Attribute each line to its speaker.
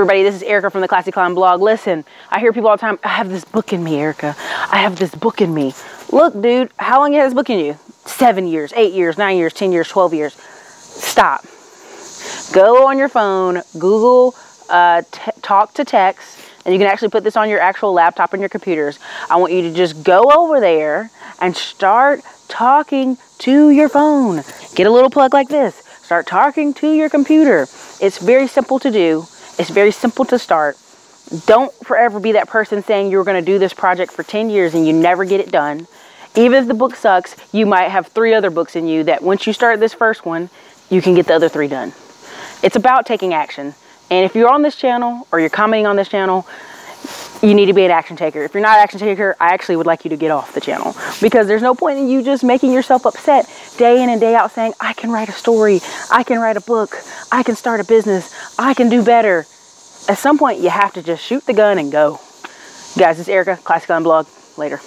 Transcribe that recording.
Speaker 1: Everybody, this is Ericka from the Classy Climb blog. Listen, I hear people all the time, I have this book in me, Ericka. I have this book in me. Look, dude, how long has this book in you? Seven years, eight years, nine years, 10 years, 12 years. Stop. Go on your phone, Google uh, talk to text, and you can actually put this on your actual laptop and your computers. I want you to just go over there and start talking to your phone. Get a little plug like this. Start talking to your computer. It's very simple to do. It's very simple to start. Don't forever be that person saying you're going to do this project for 10 years and you never get it done. Even if the book sucks, you might have three other books in you that once you start this first one, you can get the other three done. It's about taking action. And if you're on this channel or you're commenting on this channel, you need to be an action taker. If you're not an action taker, I actually would like you to get off the channel because there's no point in you just making yourself upset day in and day out saying, I can write a story, I can write a book, I can start a business, I can do better. At some point, you have to just shoot the gun and go. Guys, it's Ericka, Classy Climb Blog. Later.